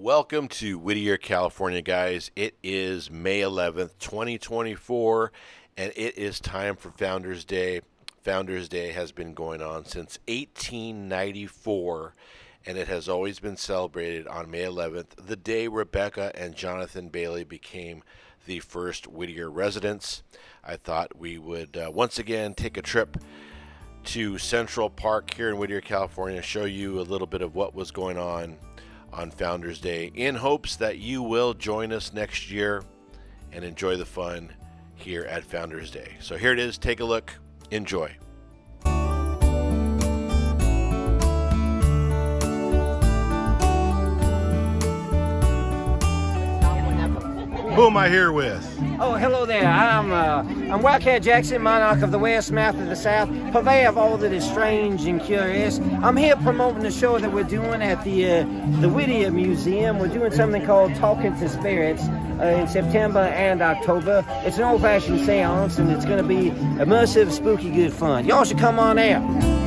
Welcome to Whittier, California, guys. It is May 11th, 2024, and it is time for Founders Day. Founders Day has been going on since 1894, and it has always been celebrated on May 11th, the day Rebecca and Jonathan Bailey became the first Whittier residents. I thought we would uh, once again take a trip to Central Park here in Whittier, California, show you a little bit of what was going on on Founders Day in hopes that you will join us next year and enjoy the fun here at Founders Day. So here it is. Take a look. Enjoy. Who am I here with? Oh, hello there. I'm uh, I'm Wildcat Jackson, monarch of the West, mouth of the South, purveyor of all that is strange and curious. I'm here promoting the show that we're doing at the uh, the Whittier Museum. We're doing something called Talking to Spirits uh, in September and October. It's an old-fashioned séance, and it's going to be immersive, spooky, good fun. Y'all should come on out.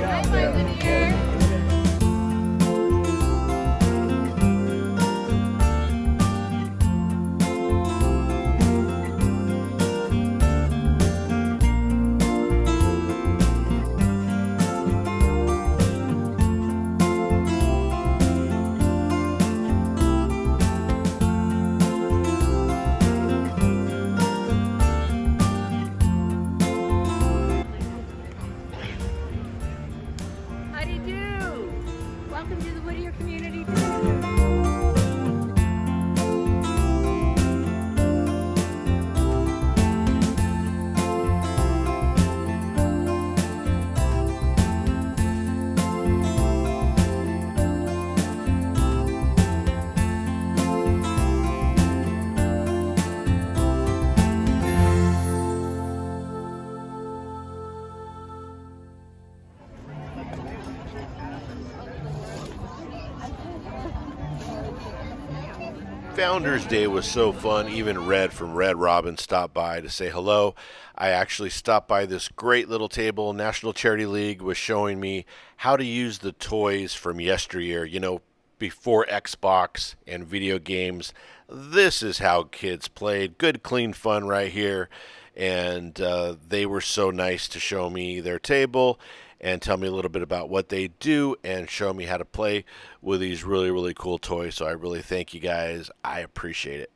Yeah. Founders Day was so fun. Even Red from Red Robin stopped by to say hello. I actually stopped by this great little table. National Charity League was showing me how to use the toys from yesteryear, you know, before Xbox and video games. This is how kids played. Good, clean fun right here. And uh, they were so nice to show me their table and tell me a little bit about what they do and show me how to play with these really, really cool toys. So I really thank you guys. I appreciate it.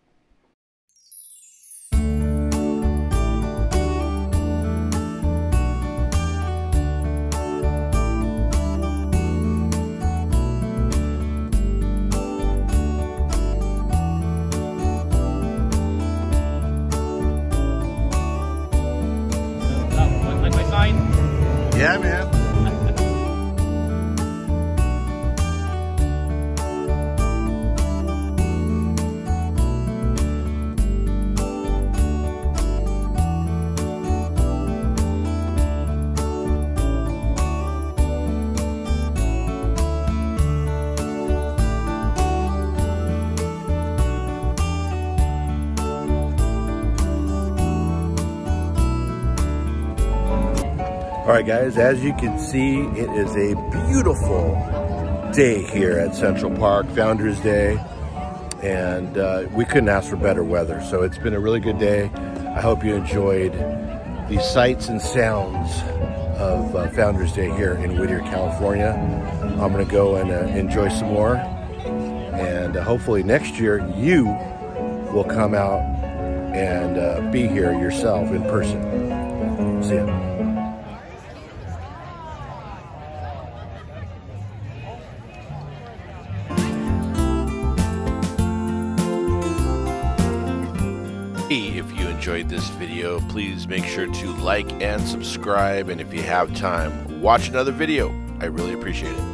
Yeah, man. All right, guys, as you can see, it is a beautiful day here at Central Park, Founders Day, and uh, we couldn't ask for better weather. So it's been a really good day. I hope you enjoyed the sights and sounds of uh, Founders Day here in Whittier, California. I'm going to go and uh, enjoy some more, and uh, hopefully next year you will come out and uh, be here yourself in person. See ya. Enjoyed this video, please make sure to like and subscribe. And if you have time, watch another video. I really appreciate it.